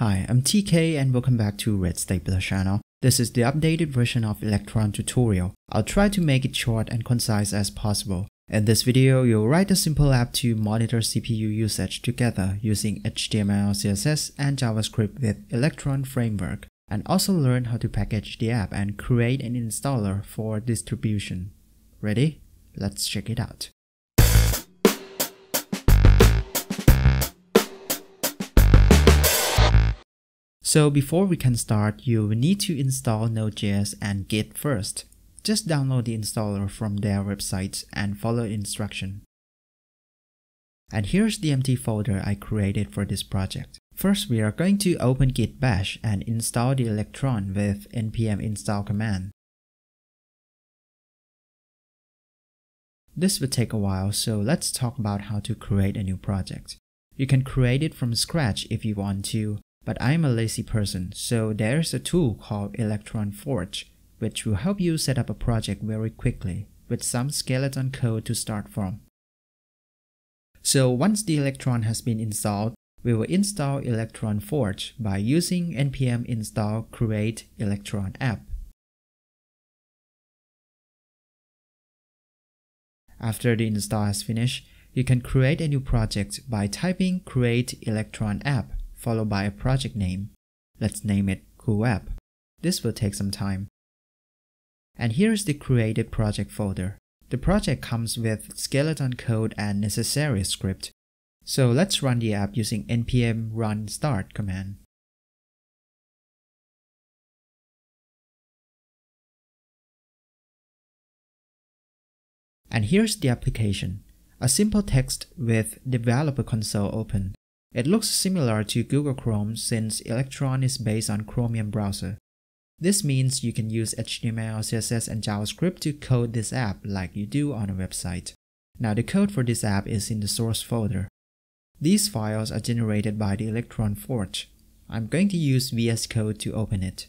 Hi, I'm TK and welcome back to Red Stapler channel. This is the updated version of Electron tutorial. I'll try to make it short and concise as possible. In this video, you'll write a simple app to monitor CPU usage together using HTML, CSS, and JavaScript with Electron framework, and also learn how to package the app and create an installer for distribution. Ready? Let's check it out. So before we can start, you will need to install Node.js and Git first. Just download the installer from their website and follow instruction. And here's the empty folder I created for this project. First, we are going to open git bash and install the Electron with npm install command. This will take a while, so let's talk about how to create a new project. You can create it from scratch if you want to, but I'm a lazy person, so there's a tool called Electron Forge, which will help you set up a project very quickly with some skeleton code to start from. So once the Electron has been installed, we will install Electron Forge by using npm install create electron app. After the install has finished, you can create a new project by typing create electron app followed by a project name. Let's name it Cool App. This will take some time. And here's the created project folder. The project comes with skeleton code and necessary script. So let's run the app using npm run start command. And here's the application. A simple text with developer console open. It looks similar to Google Chrome since Electron is based on Chromium browser. This means you can use HTML, CSS, and JavaScript to code this app like you do on a website. Now the code for this app is in the source folder. These files are generated by the Electron Forge. I'm going to use VS Code to open it.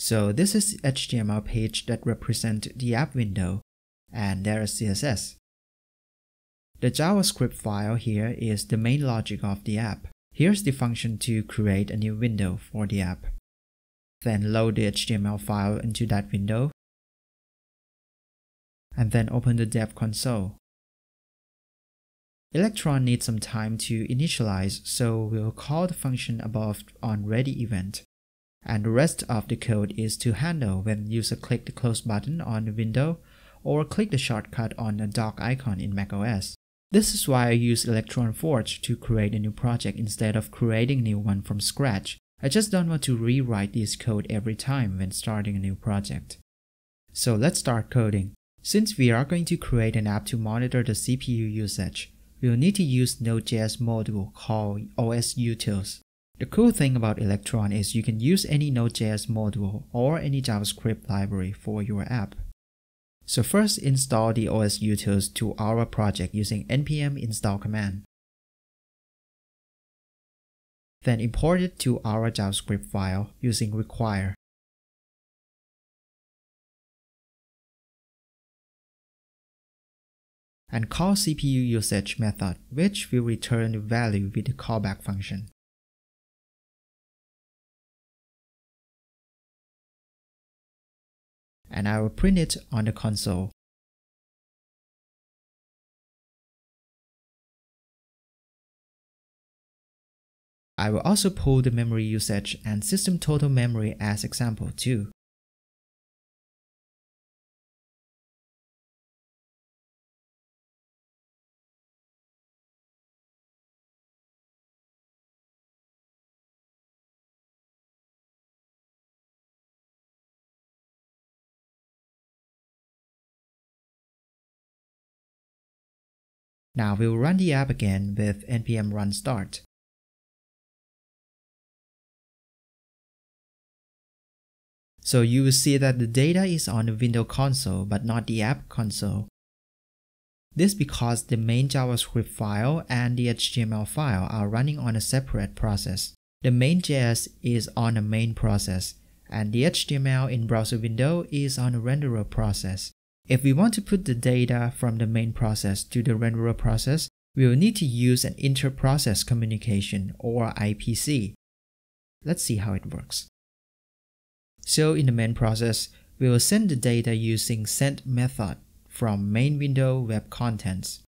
So this is HTML page that represent the app window, and there is CSS. The JavaScript file here is the main logic of the app. Here's the function to create a new window for the app. Then load the HTML file into that window, and then open the dev console. Electron needs some time to initialize, so we'll call the function above on ready event and the rest of the code is to handle when user click the close button on the window or click the shortcut on the dock icon in macOS. This is why I use Electron Forge to create a new project instead of creating a new one from scratch. I just don't want to rewrite this code every time when starting a new project. So let's start coding. Since we are going to create an app to monitor the CPU usage, we'll need to use Node.js module called OSUtils. The cool thing about Electron is you can use any Node.js module or any JavaScript library for your app. So first install the OSUtils to our project using npm install command. Then import it to our JavaScript file using require. And call CPU usage method, which will return the value with the callback function. And I will print it on the console. I will also pull the memory usage and system total memory as example too. Now we'll run the app again with npm run start. So you will see that the data is on the window console but not the app console. This because the main JavaScript file and the HTML file are running on a separate process. The main JS is on a main process and the HTML in browser window is on a renderer process. If we want to put the data from the main process to the renderer process, we will need to use an inter-process communication or IPC. Let's see how it works. So in the main process, we will send the data using send method from main window web contents.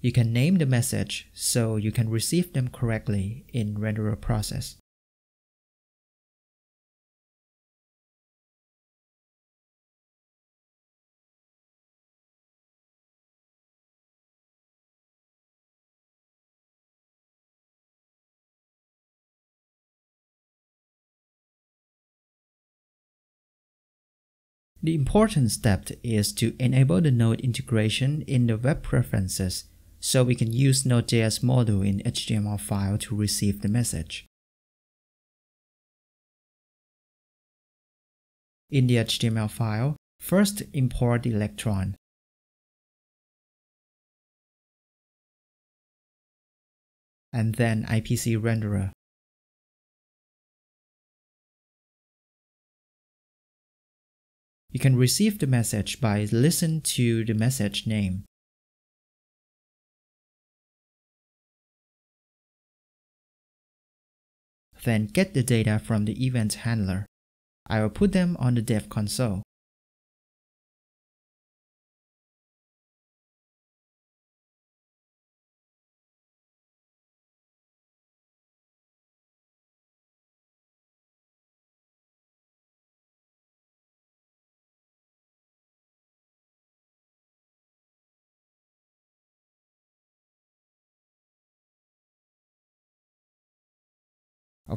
You can name the message so you can receive them correctly in renderer process. The important step is to enable the node integration in the web preferences so we can use Node.js module in HTML file to receive the message. In the HTML file, first import electron. And then IPC renderer. You can receive the message by listen to the message name. Then get the data from the event handler. I will put them on the dev console.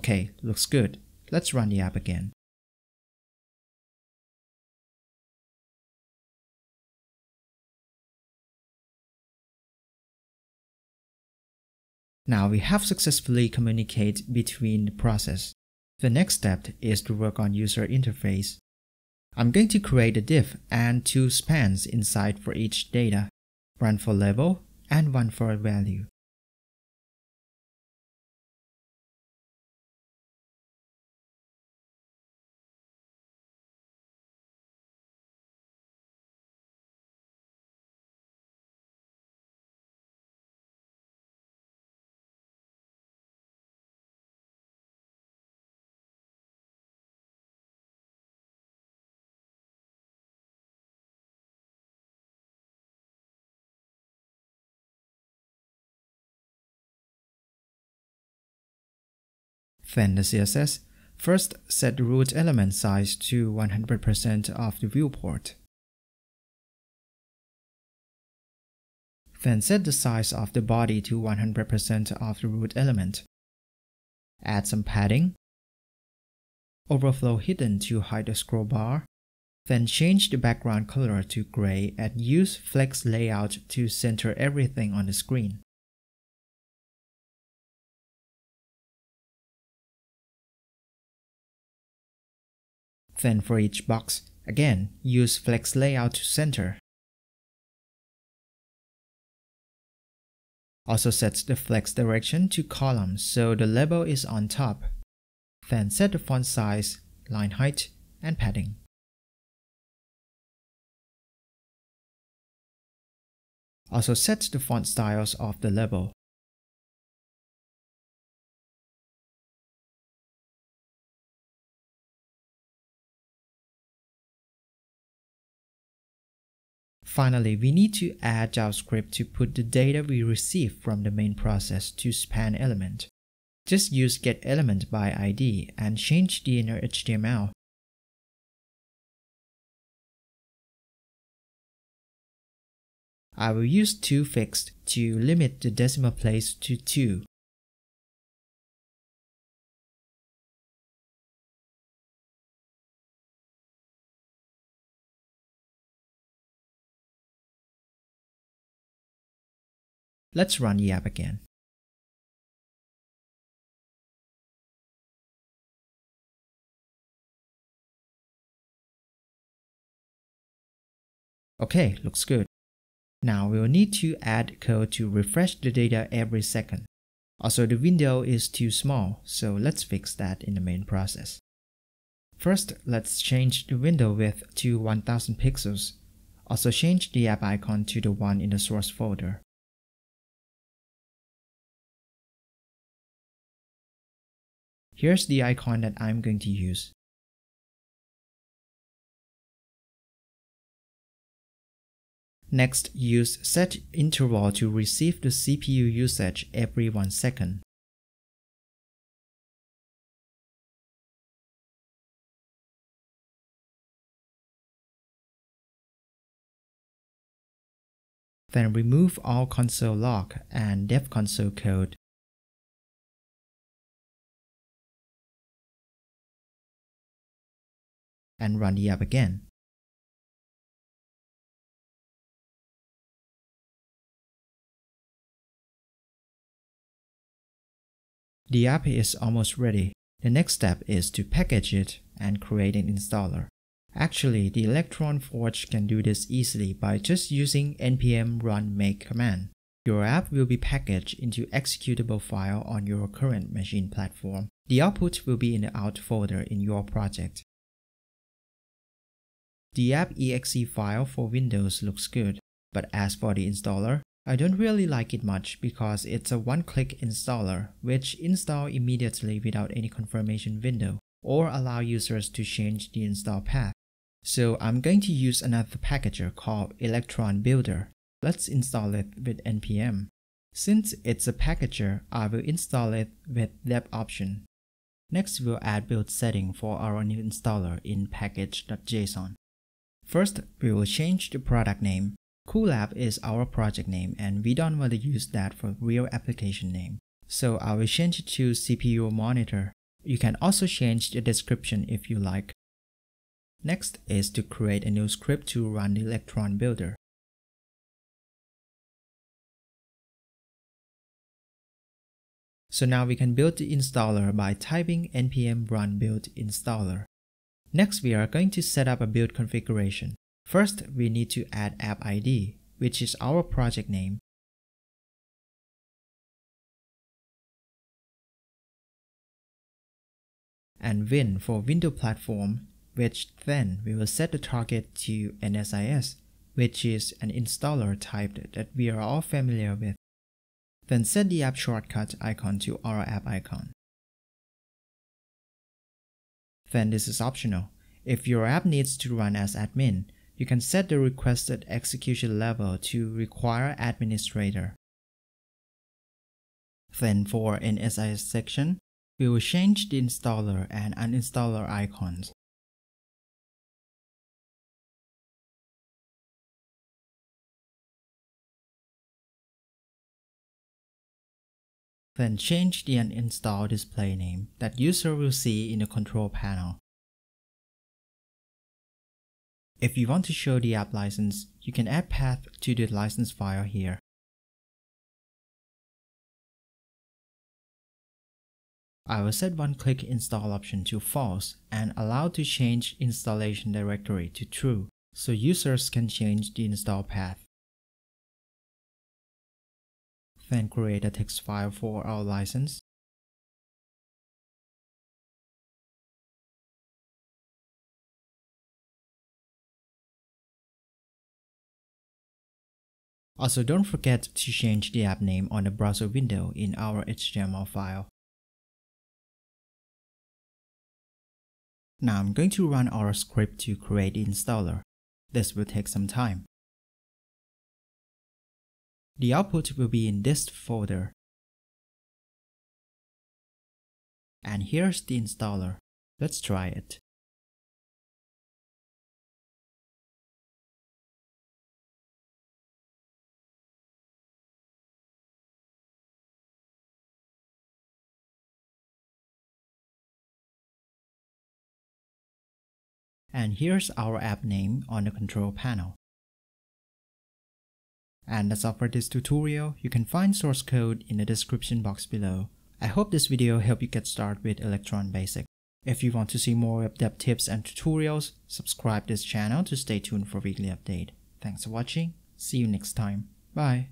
Okay, looks good. Let's run the app again. Now we have successfully communicated between the process. The next step is to work on user interface. I'm going to create a div and two spans inside for each data, one for level and one for value. Then the CSS first set the root element size to 100% of the viewport. Then set the size of the body to 100% of the root element. Add some padding. Overflow hidden to hide the scroll bar. Then change the background color to gray and use flex layout to center everything on the screen. Then for each box, again, use Flex Layout to center. Also set the flex direction to column so the label is on top. Then set the font size, line height, and padding. Also set the font styles of the label. Finally, we need to add JavaScript to put the data we receive from the main process to span element. Just use getElement by ID and change the inner HTML. I will use toFixed to limit the decimal place to 2. Let's run the app again. Okay, looks good. Now we will need to add code to refresh the data every second. Also the window is too small, so let's fix that in the main process. First, let's change the window width to 1000 pixels. Also change the app icon to the one in the source folder. Here's the icon that I'm going to use. Next, use set interval to receive the CPU usage every 1 second. Then remove all console log and dev console code. And run the app again. The app is almost ready. The next step is to package it and create an installer. Actually, the Electron Forge can do this easily by just using npm run make command. Your app will be packaged into executable file on your current machine platform. The output will be in the out folder in your project. The app exe file for Windows looks good, but as for the installer, I don't really like it much because it's a one-click installer which install immediately without any confirmation window or allow users to change the install path. So I'm going to use another packager called Electron Builder. Let's install it with npm. Since it's a packager, I will install it with dev option. Next, we'll add build setting for our new installer in package.json. First, we will change the product name. Cool App is our project name and we don't want to use that for real application name. So I will change it to CPU monitor. You can also change the description if you like. Next is to create a new script to run the Electron Builder. So now we can build the installer by typing npm run build installer. Next, we are going to set up a build configuration. First, we need to add app ID, which is our project name. And Win for window platform which then we will set the target to NSIS, which is an installer type that we are all familiar with. Then set the app shortcut icon to our app icon. Then this is optional. If your app needs to run as admin, you can set the requested execution level to require administrator. Then for NSIS section, we will change the installer and uninstaller icons. Then change the uninstall display name that user will see in the control panel. If you want to show the app license, you can add path to the license file here. I will set one-click install option to false and allow to change installation directory to true so users can change the install path. Then create a text file for our license. Also don't forget to change the app name on the browser window in our HTML file. Now I'm going to run our script to create the installer. This will take some time. The output will be in this folder. And here's the installer. Let's try it. And here's our app name on the control panel. And that's all for this tutorial. You can find source code in the description box below. I hope this video helped you get started with Electron Basic. If you want to see more web tips and tutorials, subscribe this channel to stay tuned for weekly update. Thanks for watching. See you next time. Bye.